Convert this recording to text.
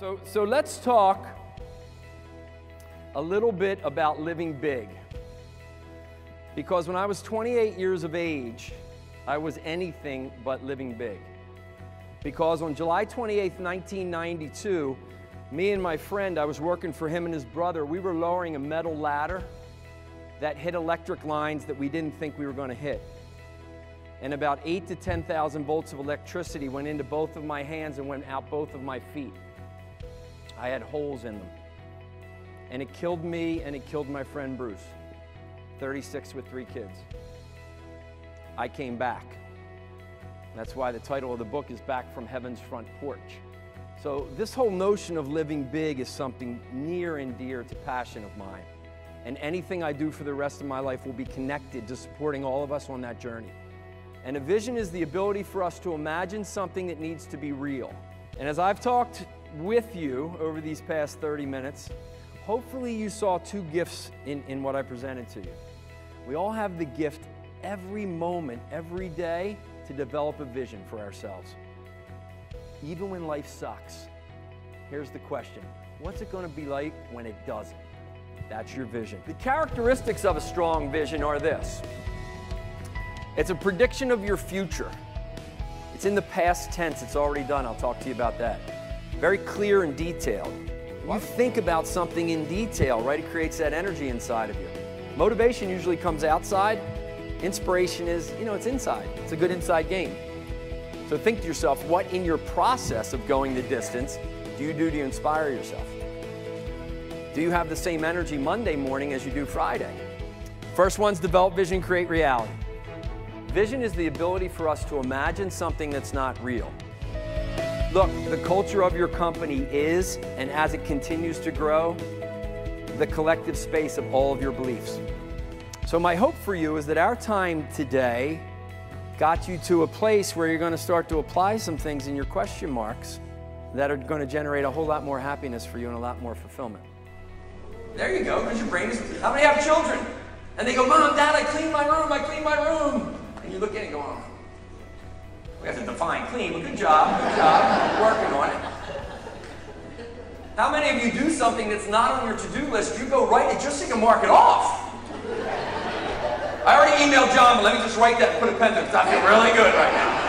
So, so let's talk a little bit about living big. Because when I was 28 years of age, I was anything but living big. Because on July 28, 1992, me and my friend, I was working for him and his brother, we were lowering a metal ladder that hit electric lines that we didn't think we were going to hit. And about 8 to 10,000 volts of electricity went into both of my hands and went out both of my feet. I had holes in them. And it killed me and it killed my friend Bruce, 36 with three kids. I came back. That's why the title of the book is Back from Heaven's Front Porch. So, this whole notion of living big is something near and dear to passion of mine. And anything I do for the rest of my life will be connected to supporting all of us on that journey. And a vision is the ability for us to imagine something that needs to be real. And as I've talked with you over these past 30 minutes, hopefully you saw two gifts in, in what I presented to you. We all have the gift every moment, every day, to develop a vision for ourselves. Even when life sucks, here's the question what's it going to be like when it doesn't? That's your vision. The characteristics of a strong vision are this it's a prediction of your future. It's in the past tense, it's already done. I'll talk to you about that very clear and detailed. You think about something in detail, right? It creates that energy inside of you. Motivation usually comes outside. Inspiration is, you know, it's inside. It's a good inside game. So think to yourself, what in your process of going the distance do you do to inspire yourself? Do you have the same energy Monday morning as you do Friday? First one's develop vision, create reality. Vision is the ability for us to imagine something that's not real. Look, the culture of your company is, and as it continues to grow, the collective space of all of your beliefs. So, my hope for you is that our time today got you to a place where you're going to start to apply some things in your question marks that are going to generate a whole lot more happiness for you and a lot more fulfillment. There you go, because your brain is. How many have children? And they go, Mom, Dad, I cleaned my room, I cleaned my room. And you look it and go, oh, we have to define clean, but good job, good job, working on it. How many of you do something that's not on your to-do list, you go write it just so you can mark it off? I already emailed John, but let me just write that and put a pen to it. I feel really good right now.